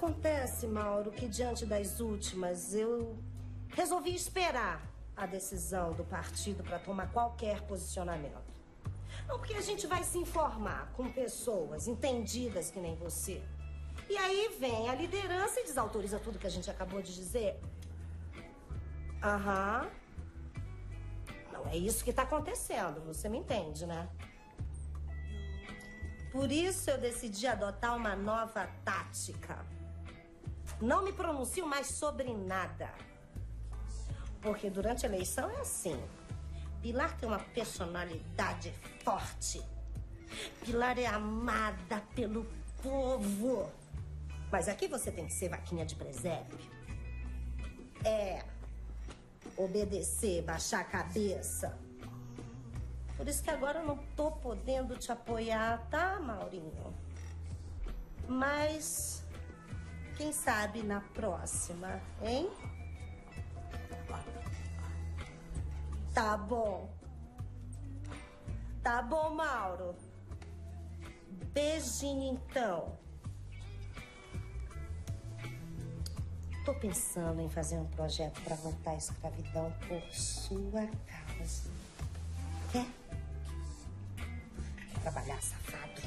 Acontece, Mauro, que diante das últimas eu resolvi esperar a decisão do partido para tomar qualquer posicionamento. Não, porque a gente vai se informar com pessoas entendidas que nem você. E aí vem a liderança e desautoriza tudo que a gente acabou de dizer. Aham. Não é isso que tá acontecendo, você me entende, né? Por isso eu decidi adotar uma nova tática. Não me pronuncio mais sobre nada. Porque durante a eleição é assim. Pilar tem uma personalidade forte. Pilar é amada pelo povo. Mas aqui você tem que ser vaquinha de presépio. É. Obedecer, baixar a cabeça. Por isso que agora eu não tô podendo te apoiar, tá, Maurinho? Mas. Quem sabe na próxima, hein? Tá bom. Tá bom, Mauro. Beijinho então. Tô pensando em fazer um projeto para voltar à escravidão por sua causa. Quer? Quer trabalhar, safado?